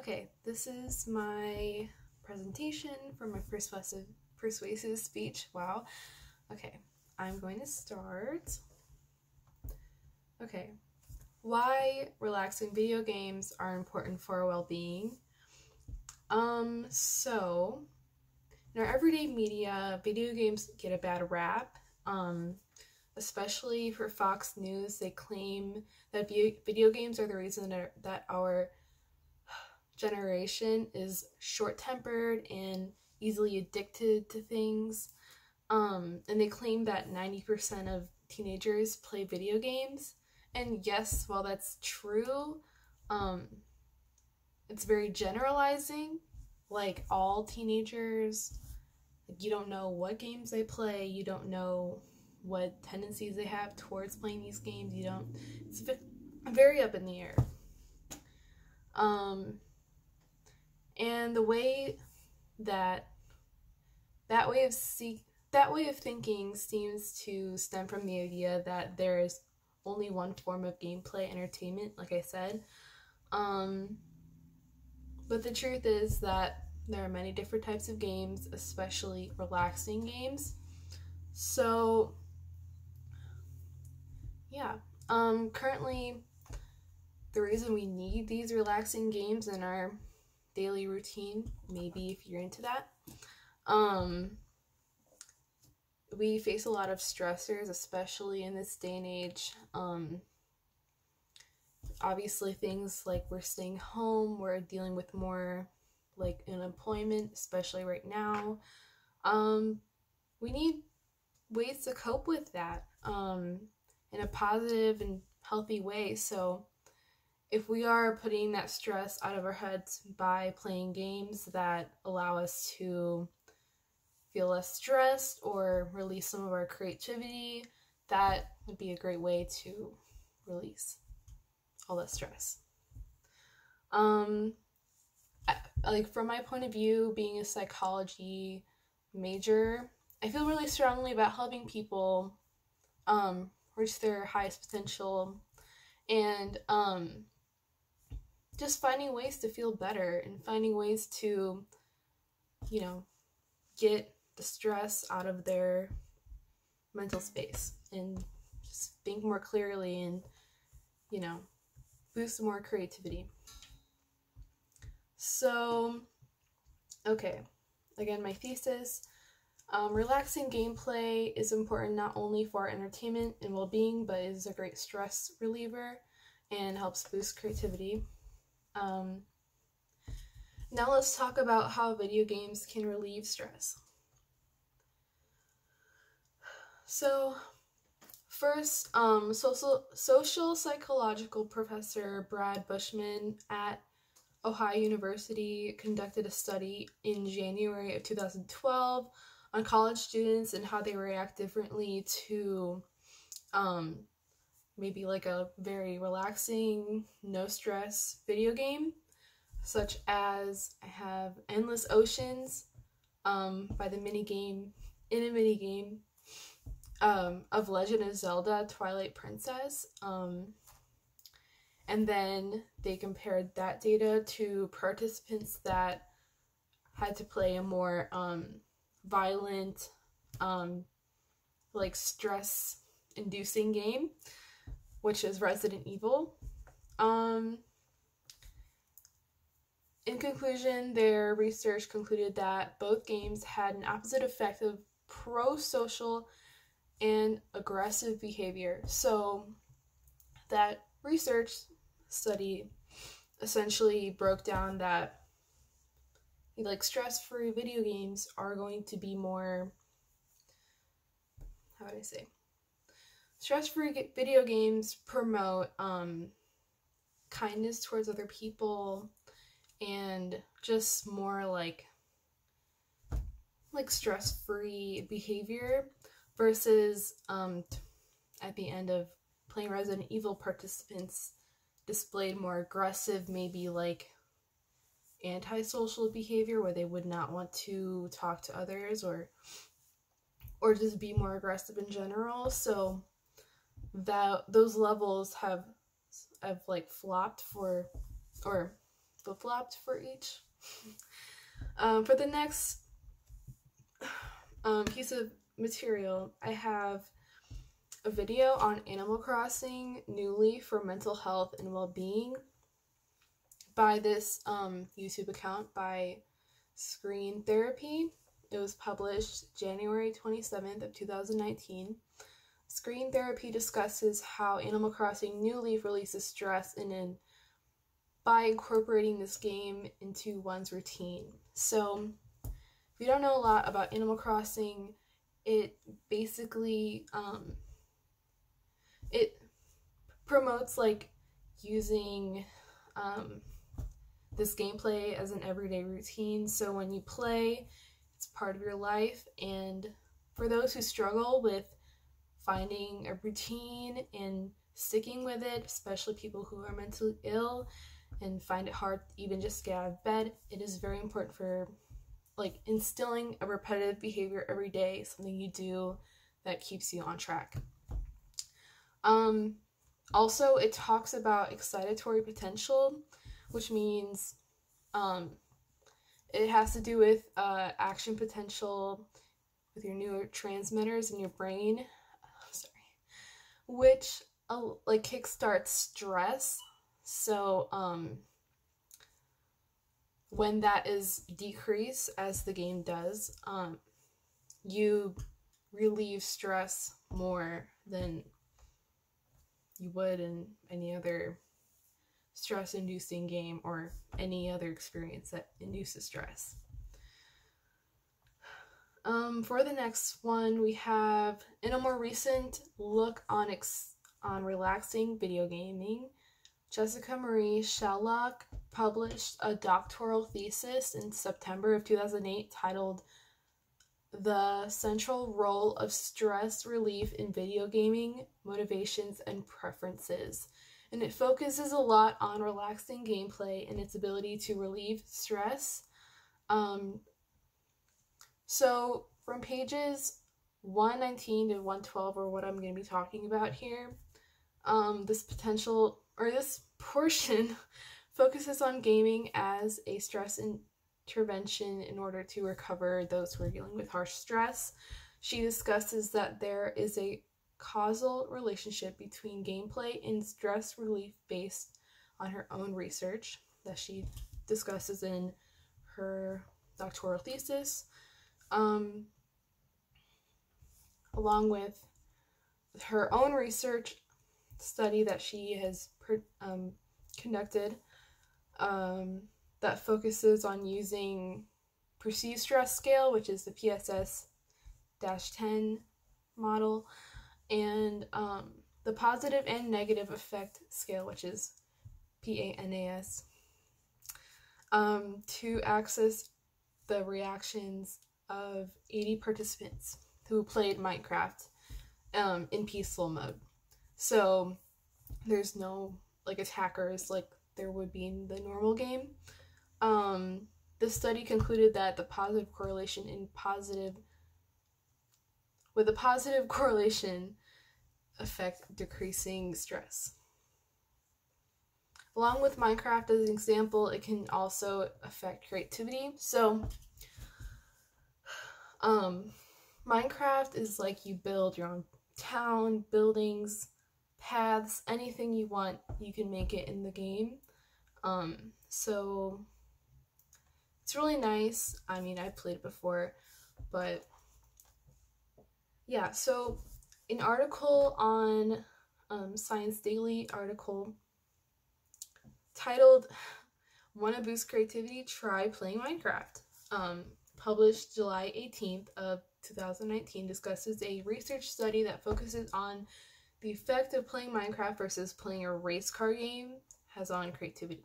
Okay, this is my presentation for my persuasive persuasive speech. Wow. Okay, I'm going to start. Okay, why relaxing video games are important for well-being. Um, so in our everyday media, video games get a bad rap. Um, especially for Fox News, they claim that video games are the reason that our generation is short tempered and easily addicted to things. Um, and they claim that 90% of teenagers play video games. And yes, while that's true, um, it's very generalizing. Like all teenagers, like you don't know what games they play, you don't know what tendencies they have towards playing these games. You don't. It's very up in the air. Um, and the way that that way of see that way of thinking seems to stem from the idea that there is only one form of gameplay entertainment, like I said. Um, but the truth is that there are many different types of games, especially relaxing games. So, yeah. Um, currently, the reason we need these relaxing games in our daily routine, maybe if you're into that, um, we face a lot of stressors, especially in this day and age. Um, obviously, things like we're staying home, we're dealing with more like unemployment, especially right now. Um, we need ways to cope with that um, in a positive and healthy way. So, if we are putting that stress out of our heads by playing games that allow us to feel less stressed or release some of our creativity, that would be a great way to release all that stress. Um, like from my point of view, being a psychology major, I feel really strongly about helping people um, reach their highest potential and um, just finding ways to feel better and finding ways to, you know, get the stress out of their mental space and just think more clearly and, you know, boost more creativity. So, okay, again, my thesis. Um, relaxing gameplay is important not only for entertainment and well being, but is a great stress reliever and helps boost creativity. Um, now, let's talk about how video games can relieve stress. So, first, um, social, social psychological professor Brad Bushman at Ohio University conducted a study in January of 2012 on college students and how they react differently to um, maybe like a very relaxing, no stress video game, such as I have Endless Oceans um, by the mini game in a mini game um, of Legend of Zelda Twilight Princess. Um, and then they compared that data to participants that had to play a more um, violent, um, like stress inducing game, which is Resident Evil. Um, in conclusion, their research concluded that both games had an opposite effect of pro social and aggressive behavior. So, that research study essentially broke down that like stress-free video games are going to be more how would I say stress-free video games promote um, kindness towards other people and just more like like stress-free behavior versus um, at the end of playing Resident Evil participants displayed more aggressive, maybe like antisocial behavior where they would not want to talk to others or or just be more aggressive in general. So that those levels have have like flopped for or flip flopped for each. um, for the next um, piece of material, I have a video on Animal Crossing New Leaf for mental health and well being by this um, YouTube account by Screen Therapy. It was published January 27th of 2019. Screen Therapy discusses how Animal Crossing New Leaf releases stress in an by incorporating this game into one's routine. So, if you don't know a lot about Animal Crossing, it basically um, it promotes like using um, this gameplay as an everyday routine. So when you play, it's part of your life. And for those who struggle with finding a routine and sticking with it, especially people who are mentally ill and find it hard even just to get out of bed, it is very important for like instilling a repetitive behavior every day, something you do that keeps you on track. Um, also, it talks about excitatory potential, which means um, it has to do with uh, action potential with your neurotransmitters in your brain. Which uh, like kickstarts stress. So um, when that is decreased, as the game does, um, you relieve stress more than you would in any other stress inducing game or any other experience that induces stress. Um, for the next one, we have in a more recent look on ex- on relaxing video gaming, Jessica Marie Shellock published a doctoral thesis in September of 2008 titled The Central Role of Stress Relief in Video Gaming Motivations and Preferences and it focuses a lot on relaxing gameplay and its ability to relieve stress. Um, so, from pages 119 to 112 are what I'm going to be talking about here. Um, this potential or this portion focuses on gaming as a stress intervention in order to recover those who are dealing with harsh stress. She discusses that there is a causal relationship between gameplay and stress relief based on her own research that she discusses in her doctoral thesis, um, along with her own research study that she has um, conducted um, that focuses on using perceived stress scale, which is the PSS 10 model, and um, the positive and negative affect scale, which is PANAS, um, to access the reactions of 80 participants who played Minecraft um, in peaceful mode. So there's no like attackers like there would be in the normal game. Um, the study concluded that the positive correlation in positive with a positive correlation affect decreasing stress. Along with Minecraft as an example, it can also affect creativity. So, um, Minecraft is like you build your own town, buildings, paths, anything you want, you can make it in the game. Um, so it's really nice. I mean, I played it before, but yeah, so an article on um, Science Daily article titled "Want to Boost Creativity? Try Playing Minecraft." Um, published July 18th of 2019 discusses a research study that focuses on the effect of playing Minecraft versus playing a race car game has on creativity.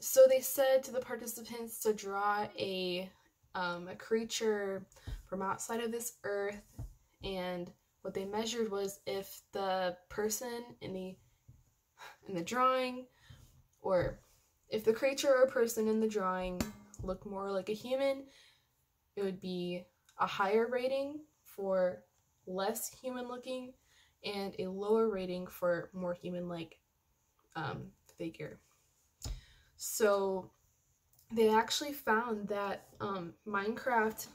So they said to the participants to draw a um, a creature from outside of this earth and what they measured was if the person in the in the drawing or if the creature or person in the drawing looked more like a human it would be a higher rating for less human looking and a lower rating for more human like um, figure. So they actually found that um, Minecraft,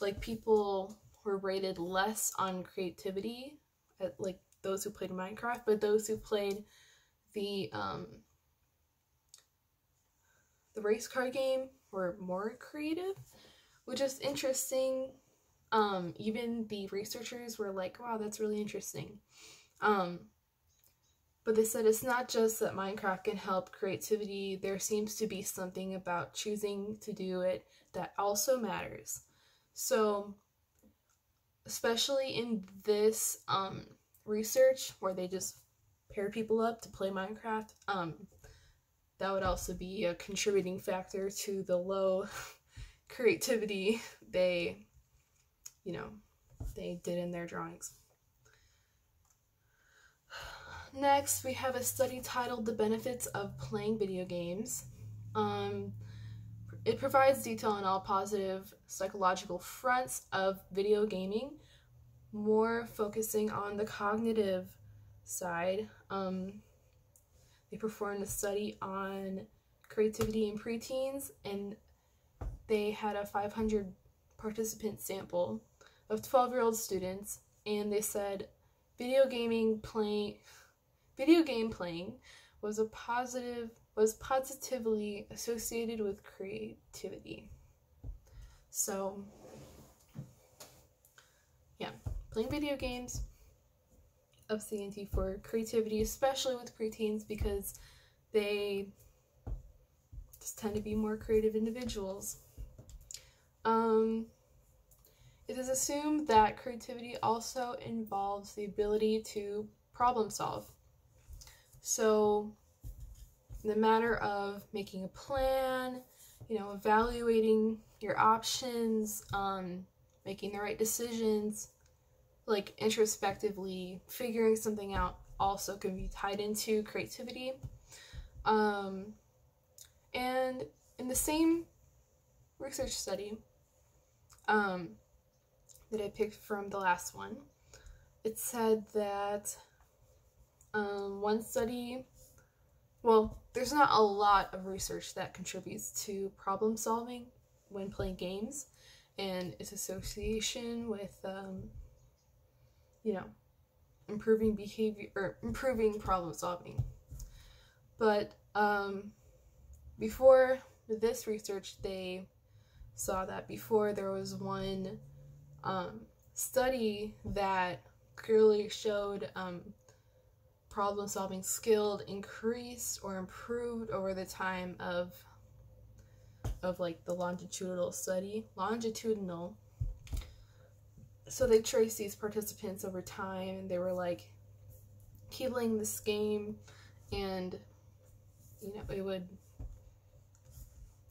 like people were rated less on creativity, at, like those who played Minecraft, but those who played the um, the race car game were more creative, which is interesting. Um, even the researchers were like, "Wow, that's really interesting." Um, but they said it's not just that Minecraft can help creativity, there seems to be something about choosing to do it that also matters. So, especially in this um, research where they just pair people up to play Minecraft, um, that would also be a contributing factor to the low creativity they, you know, they did in their drawings. Next, we have a study titled The Benefits of Playing Video Games. Um, it provides detail on all positive psychological fronts of video gaming, more focusing on the cognitive side. Um, they performed a study on creativity in preteens, and they had a 500 participant sample of 12 year old students, and they said video gaming playing Video game playing was a positive was positively associated with creativity. So yeah, playing video games of CNT for creativity, especially with preteens because they just tend to be more creative individuals. Um, it is assumed that creativity also involves the ability to problem solve. So, the matter of making a plan, you know, evaluating your options, um, making the right decisions, like introspectively figuring something out also can be tied into creativity. Um, and in the same research study um, that I picked from the last one, it said that um, one study, well, there's not a lot of research that contributes to problem solving when playing games and its association with, um, you know, improving behavior or improving problem solving. But um, before this research, they saw that before there was one um, study that clearly showed um, problem solving skill increased or improved over the time of of like the longitudinal study longitudinal so they traced these participants over time and they were like killing this game and you know it would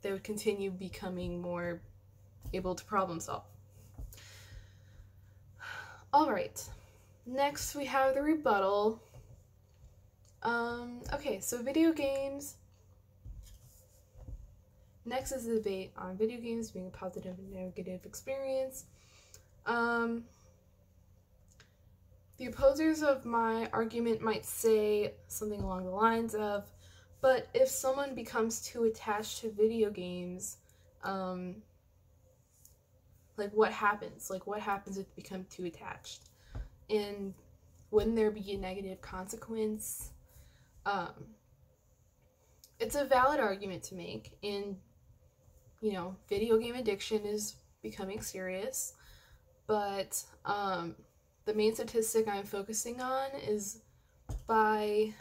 they would continue becoming more able to problem solve all right next we have the rebuttal um, okay, so video games. Next is the debate on video games being a positive and negative experience. Um, the opposers of my argument might say something along the lines of, but if someone becomes too attached to video games, um, like what happens? Like what happens if they become too attached? And wouldn't there be a negative consequence? um, it's a valid argument to make and you know video game addiction is becoming serious but um, the main statistic i'm focusing on is by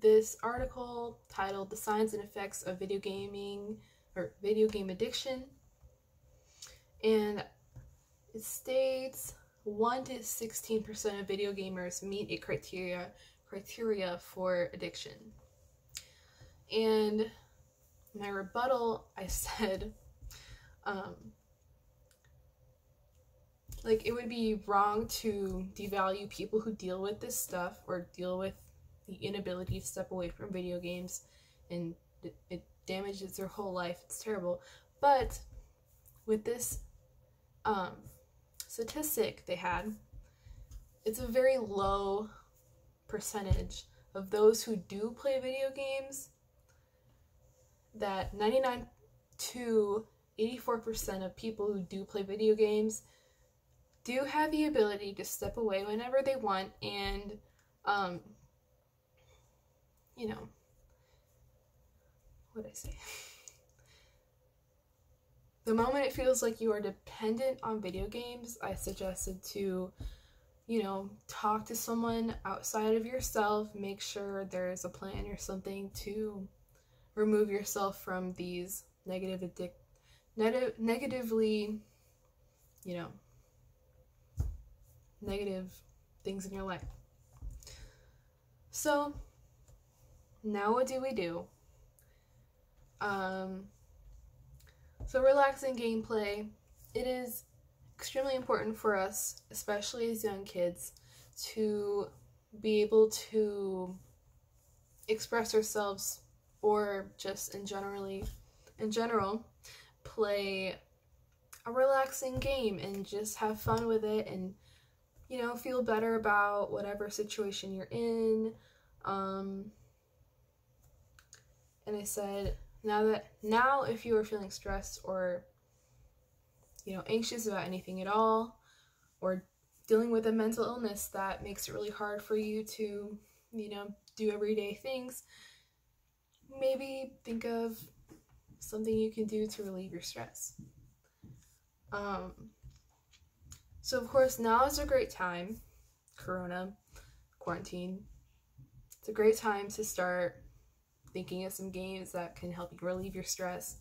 this article titled the signs and effects of video gaming or video game addiction and it states 1 to 16% of video gamers meet a criteria criteria for addiction. And my rebuttal, I said, um, like, it would be wrong to devalue people who deal with this stuff or deal with the inability to step away from video games and it, it damages their whole life. It's terrible. But with this um, statistic they had, it's a very low percentage of those who do play video games that 99 to 84% of people who do play video games do have the ability to step away whenever they want and, um, you know, what I say? the moment it feels like you are dependent on video games, I suggested to, you know, talk to someone outside of yourself, make sure there's a plan or something to remove yourself from these negative addict neg- negatively, you know, negative things in your life. So, now what do we do? Um, so, relaxing gameplay, it is extremely important for us, especially as young kids, to be able to express ourselves or just in generally in general play a relaxing game and just have fun with it and you know feel better about whatever situation you're in um and i said now that now if you are feeling stressed or you know anxious about anything at all or dealing with a mental illness that makes it really hard for you to you know do everyday things maybe think of something you can do to relieve your stress. Um, so, of course, now is a great time, Corona, quarantine. It's a great time to start thinking of some games that can help you relieve your stress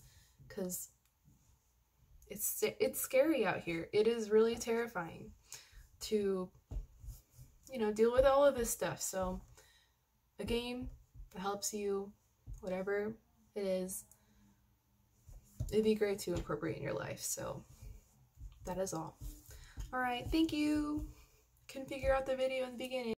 because it's it's scary out here. It is really terrifying to you know deal with all of this stuff. So a game that helps you whatever it is, it'd be great to incorporate in your life. So that is all. All right, thank you. Couldn't figure out the video in the beginning.